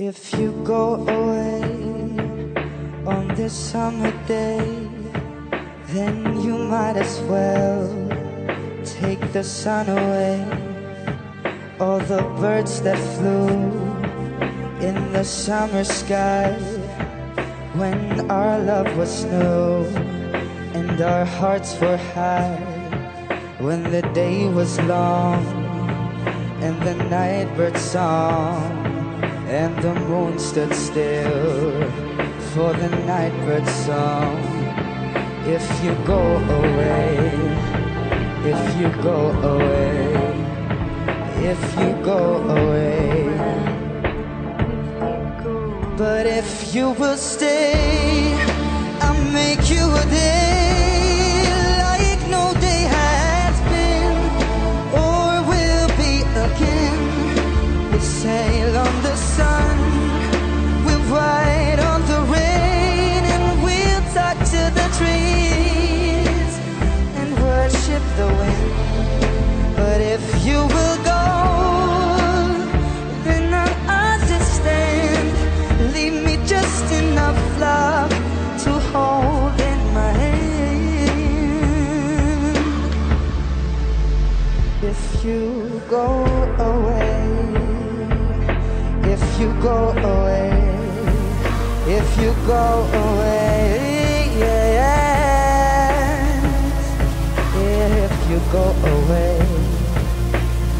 If you go away on this summer day, then you might as well take the sun away. All the birds that flew in the summer sky when our love was new and our hearts were high. When the day was long and the night bird song and the moon stood still for the night bird song. If you go away, if you go away, if you go away. But if you will stay, I'll make you a day love to hold in my hand. If you go away, if you go away, if you go away. If you go away,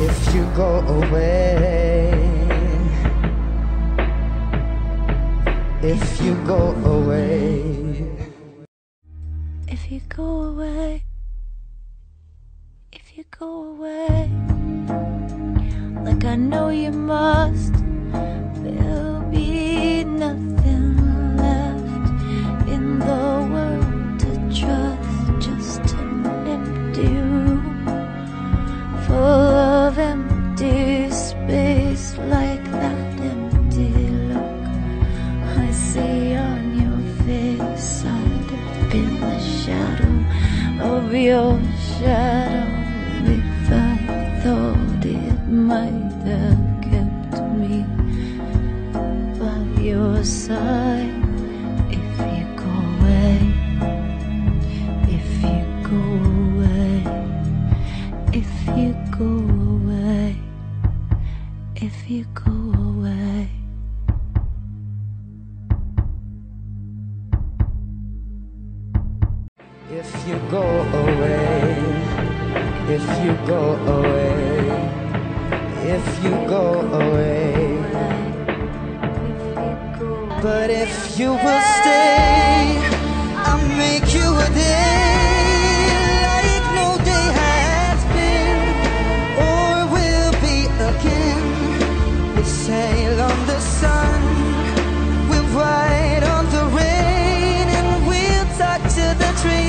if you go away, if you go away. If you go away, if you go away, like I know you must, there'll be nothing left in the world to trust, just an empty room full of empty your shadow if I thought it might have kept me by your side. If you go away, if you go away, if you go away, if you go away. If you go away, if you go away, if you go away. But if you will stay, I'll make you a day like no day has been or will be again. We sail on the sun, we'll ride on the rain, and we'll talk to the trees and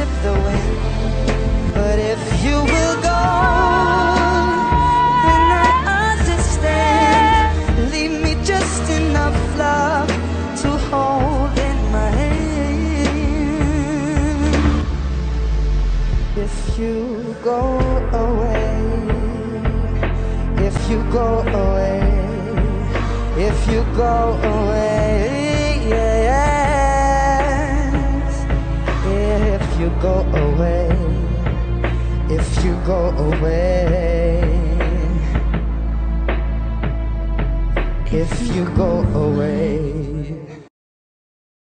worship the wind. But if you will go, then I understand. Leave me just enough love to hold in my hand. If you go away, if you go away, if you go away, away, if you go away.